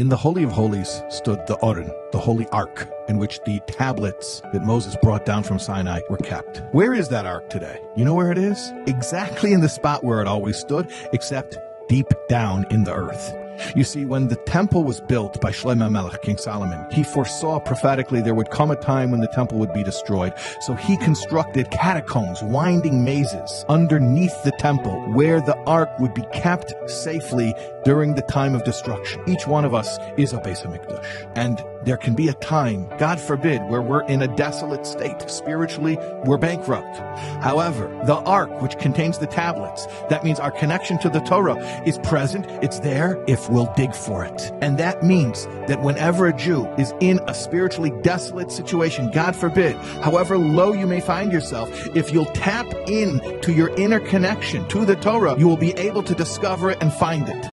In the Holy of Holies stood the Oren, the Holy Ark, in which the tablets that Moses brought down from Sinai were kept. Where is that Ark today? You know where it is? Exactly in the spot where it always stood, except deep down in the earth. You see, when the temple was built by Shlomo Melech, King Solomon, he foresaw prophetically there would come a time when the temple would be destroyed. So he constructed catacombs, winding mazes underneath the temple where the ark would be kept safely during the time of destruction. Each one of us is a Beis HaMikdash. And there can be a time, God forbid, where we're in a desolate state. Spiritually, we're bankrupt. However, the ark, which contains the tablets, that means our connection to the Torah is present. It's there if we'll dig for it. And that means that whenever a Jew is in a spiritually desolate situation, God forbid, however low you may find yourself, if you'll tap in to your inner connection to the Torah, you will be able to discover it and find it.